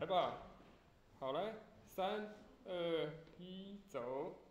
来吧。好嘞三二一走。